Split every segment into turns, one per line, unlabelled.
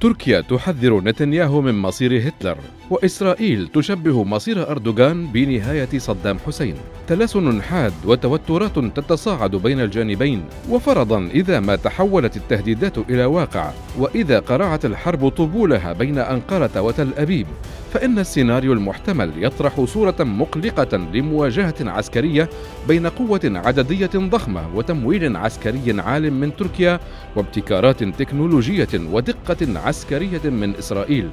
تركيا تحذر نتنياهو من مصير هتلر وإسرائيل تشبه مصير أردوغان بنهاية صدام حسين. تلاسن حاد وتوترات تتصاعد بين الجانبين وفرضا إذا ما تحولت التهديدات إلى واقع وإذا قرعت الحرب طبولها بين أنقرة وتل أبيب فإن السيناريو المحتمل يطرح صورة مقلقة لمواجهة عسكرية بين قوة عددية ضخمة وتمويل عسكري عال من تركيا وابتكارات تكنولوجية ودقة عسكرية من إسرائيل.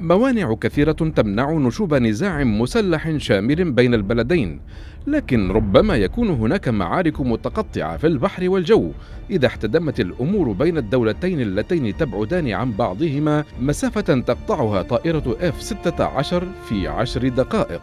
موانع كثيرة تمنع نشوب نزاع مسلح شامل بين البلدين، لكن ربما يكون هناك معارك متقطعة في البحر والجو إذا احتدمت الأمور بين الدولتين اللتين تبعدان عن بعضهما مسافة تقطعها طائرة F-16 في عشر دقائق.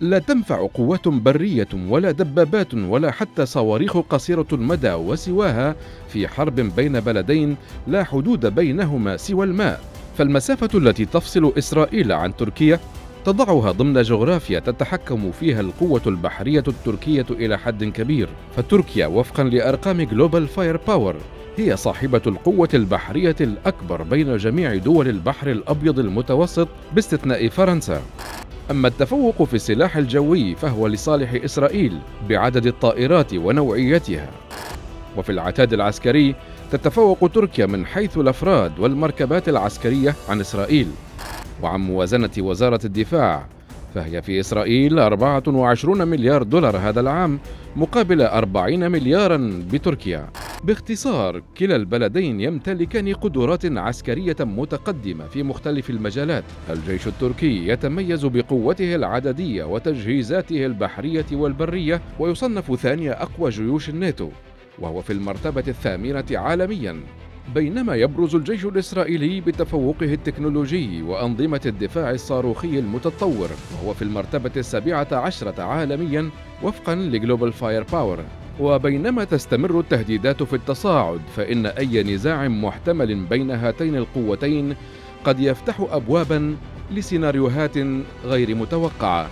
لا تنفع قوات برية ولا دبابات ولا حتى صواريخ قصيرة المدى وسواها في حرب بين بلدين لا حدود بينهما سوى الماء. فالمسافة التي تفصل إسرائيل عن تركيا تضعها ضمن جغرافيا تتحكم فيها القوة البحرية التركية إلى حد كبير، فتركيا وفقا لأرقام جلوبال فاير باور هي صاحبة القوة البحرية الأكبر بين جميع دول البحر الأبيض المتوسط باستثناء فرنسا. أما التفوق في السلاح الجوي فهو لصالح إسرائيل بعدد الطائرات ونوعيتها. وفي العتاد العسكري تتفوق تركيا من حيث الأفراد والمركبات العسكرية عن إسرائيل وعن موازنة وزارة الدفاع فهي في إسرائيل 24 مليار دولار هذا العام مقابل 40 مليارا بتركيا. باختصار كلا البلدين يمتلكان قدرات عسكرية متقدمة في مختلف المجالات. الجيش التركي يتميز بقوته العددية وتجهيزاته البحرية والبرية ويصنف ثاني أقوى جيوش الناتو وهو في المرتبة الثامنة عالميا. بينما يبرز الجيش الإسرائيلي بتفوقه التكنولوجي وأنظمة الدفاع الصاروخي المتطور وهو في المرتبة السابعة عشرة عالميا وفقا لجلوبال فاير باور. وبينما تستمر التهديدات في التصاعد فإن أي نزاع محتمل بين هاتين القوتين قد يفتح أبوابا لسيناريوهات غير متوقعة.